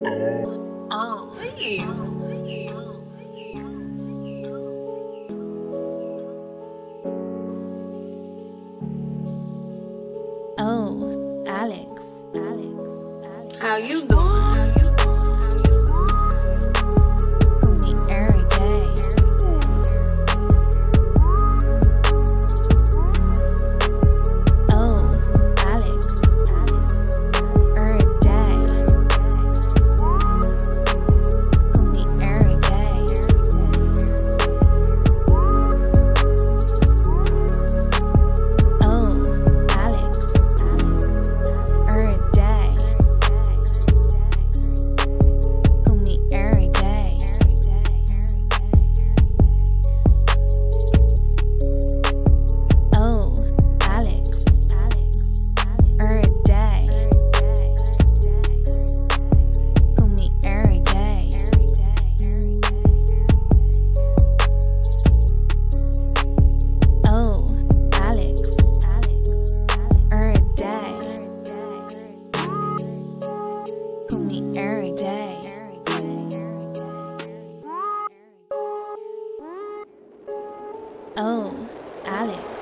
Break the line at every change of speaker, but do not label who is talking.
Oh,
oh, please. Oh, please. Oh, please. Oh, Alex, Alex, Alex. How you doing? Oh, Alex.